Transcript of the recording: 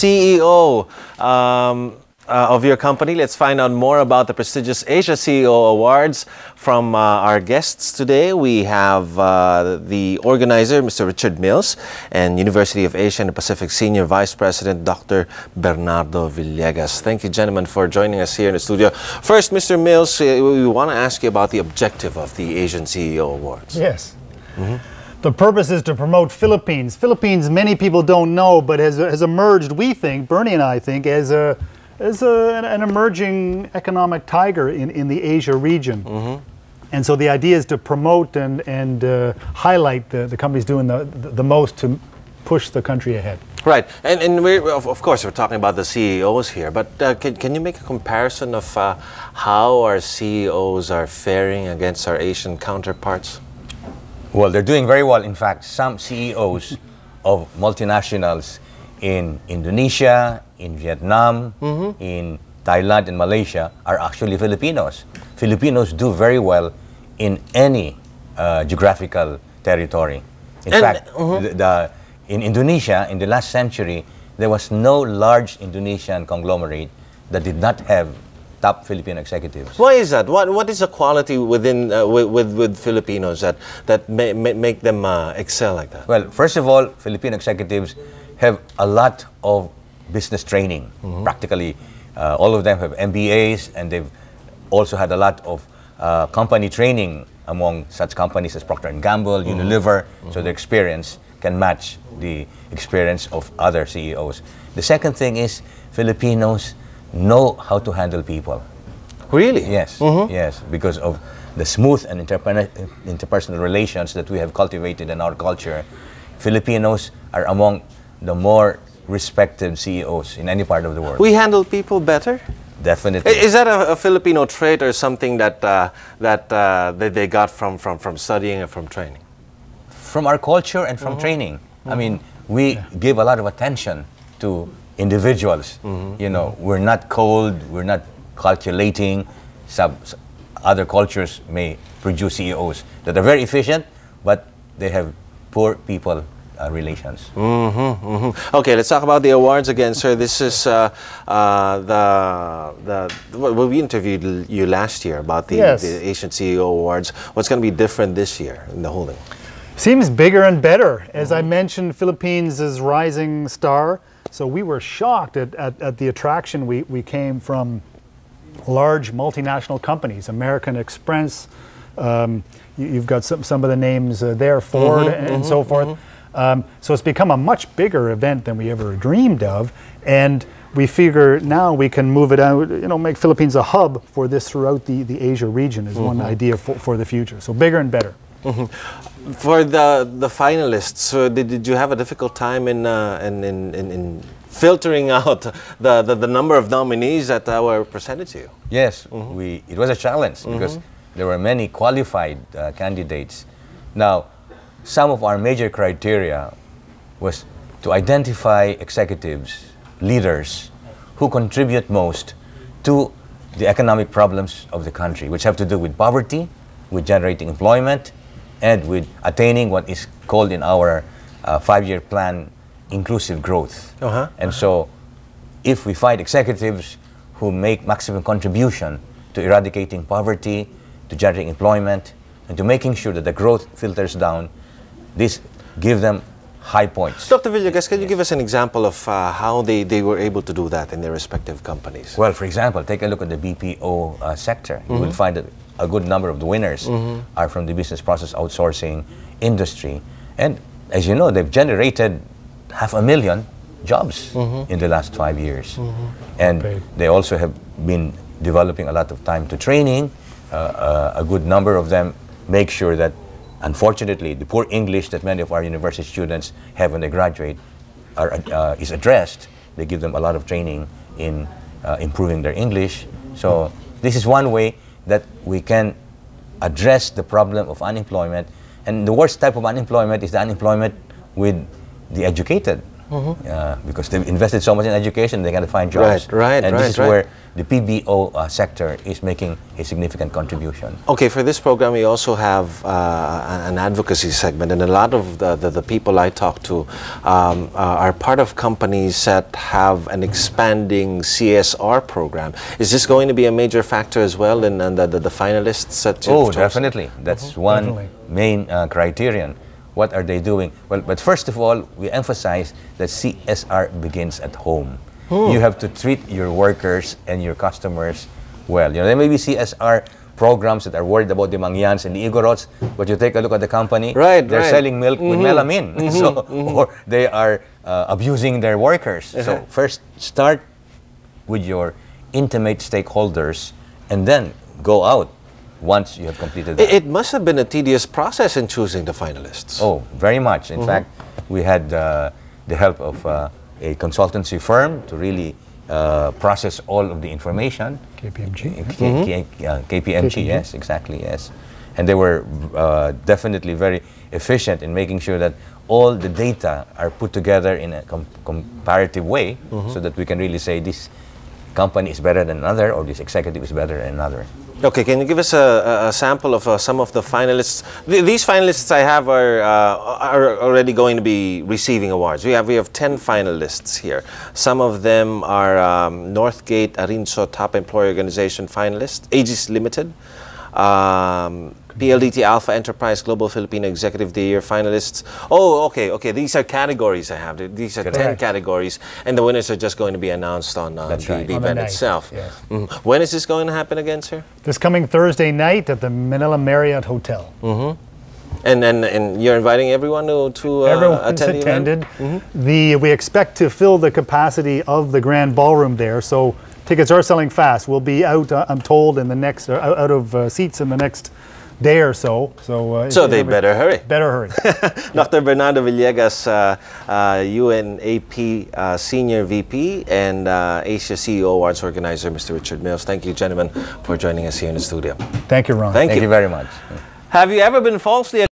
CEO um, uh, of your company. Let's find out more about the prestigious Asia CEO Awards from uh, our guests today. We have uh, the organizer, Mr. Richard Mills, and University of Asia and the Pacific Senior Vice President, Dr. Bernardo Villegas. Thank you, gentlemen, for joining us here in the studio. First, Mr. Mills, uh, we want to ask you about the objective of the Asian CEO Awards. Yes. The purpose is to promote Philippines. Philippines, many people don't know, but has, has emerged, we think, Bernie and I think, as a as a, an, emerging economic tiger in, in the Asia region. And so the idea is to promote and, and uh, highlight the, the companies doing the, the, the most to push the country ahead. Right, and, and we're, of, of course we're talking about the CEOs here, but uh, can, can you make a comparison of uh, how our CEOs are faring against our Asian counterparts? Well, they're doing very well. In fact, some CEOs of multinationals in Indonesia, in Vietnam, in Thailand, and Malaysia are actually Filipinos. Filipinos do very well in any uh, geographical territory. In And- fact, the, the, in Indonesia, in the last century, there was no large Indonesian conglomerate that did not have top Filipino executives. Why is that? What, what is the quality within uh, with, with, with Filipinos that, that may, may, make them uh, excel like that? Well, first of all, Filipino executives have a lot of business training. Practically, uh, all of them have MBAs, and they've also had a lot of uh, company training among such companies as Procter and Gamble, Unilever. So their experience can match the experience of other CEOs. The second thing is Filipinos know how to handle people. Really? Yes, yes, because of the smooth and interpe- interpersonal relations that we have cultivated in our culture. Filipinos are among the more respected CEOs in any part of the world. We handle people better? Definitely. Is that a, a Filipino trait or something that, uh, that, uh, that they got from, from, from studying and from training? from our culture and from training. I mean, we give a lot of attention to individuals. You know, we're not cold, we're not calculating. Some s- other cultures may produce CEOs that are very efficient, but they have poor people uh, relations. hmm Okay, let's talk about the awards again, sir. This is uh, uh, the the well, we interviewed l- you last year about the, Yes. the Asian CEO Awards. What's going to be different this year in the holding? Seems bigger and better. As I mentioned, Philippines is rising star. So we were shocked at, at, at the attraction. We, we came from large multinational companies, American Express. Um, you, you've got some, some of the names uh, there, Ford and, and so forth. Um, so it's become a much bigger event than we ever dreamed of. And we figure now we can move it out, you know, make Philippines a hub for this throughout the, the Asia region is one idea for, for the future. So bigger and better. For the the finalists, uh, did, did you have a difficult time in, uh, in, in, in, in filtering out the, the, the number of nominees that uh, were presented to you? Yes, we, it was a challenge because there were many qualified uh, candidates. Now, some of our major criteria was to identify executives, leaders who contribute most to the economic problems of the country, which have to do with poverty, with generating employment, and with attaining what is called in our uh, five-year plan inclusive growth. Uh-huh. And so if we find executives who make maximum contribution to eradicating poverty, to generating employment, and to making sure that the growth filters down, this give them high points. Dr. Villegas, can you give us an example of uh, how they, they were able to do that in their respective companies? Well, for example, take a look at the BPO uh, sector. You will find that a good number of the winners are from the business process outsourcing industry. And as you know, they've generated half a million jobs in the last five years. And Great. they also have been developing a lot of time to training. Uh, uh, a good number of them make sure that, unfortunately, the poor English that many of our university students have when they graduate are, uh, is addressed. They give them a lot of training in uh, improving their English. So this is one way that we can address the problem of unemployment. And the worst type of unemployment is the unemployment with the educated. Uh, because they've invested so much in education, they got to find jobs. Right, right, And right, this is right. where the PBO uh, sector is making a significant contribution. Okay, for this program, we also have uh, an advocacy segment, and a lot of the, the, the people I talk to um, uh, are part of companies that have an expanding CSR program. Is this going to be a major factor as well in, in the, the, the finalists that Oh, definitely. That's one Definitely. main uh, criterion. What are they doing? Well, but first of all, we emphasize that CSR begins at home. Oh. You have to treat your workers and your customers well. You know, there may be CSR programs that are worried about the mangyans and the igorots, but you take a look at the company, Right, they're right. selling milk with mm-hmm. melamine. so, mm-hmm. Mm-hmm. or they are uh, abusing their workers. So uh-huh. first, start with your intimate stakeholders and then go out once you have completed that. It, it must have been a tedious process in choosing the finalists. Oh, very much. In fact, we had uh, the help of uh, a consultancy firm to really uh, process all of the information. KPMG. K- K- uh, KPMG, yes, exactly, yes. And they were uh, definitely very efficient in making sure that all the data are put together in a com- comparative way so that we can really say this company is better than another or this executive is better than another. Okay, can you give us a, a, sample of uh, some of the finalists? Th- these finalists I have are, uh, are already going to be receiving awards. We have we have ten finalists here. Some of them are um, Northgate Arinso Top Employer Organization finalists, Aegis Limited, um, PLDT Alpha Enterprise Global Filipino Executive of the Year finalists. Oh, okay, okay. These are categories I have. These are ten categories, and the winners are just going to be announced on uh, the, right. the On event itself. yes. Mhm. When is this going to happen again, sir? This coming Thursday night at the Manila Marriott Hotel. And, and, and you're inviting everyone to, to uh, Everyone's attend the event? attended. The we expect to fill the capacity of the grand ballroom there, so tickets are selling fast. We'll be out, uh, I'm told, in the next uh, out out of uh, seats in the next day or so. So uh, So they better hurry. better hurry. Dr. Bernardo Villegas, uh, uh, UA&P uh, Senior VP and uh, Asia CEO Awards organizer, Mr. Richard Mills. Thank you, gentlemen, for joining us here in the studio. Thank you, Ron. Thank, Thank you. you very much. Have you ever been falsely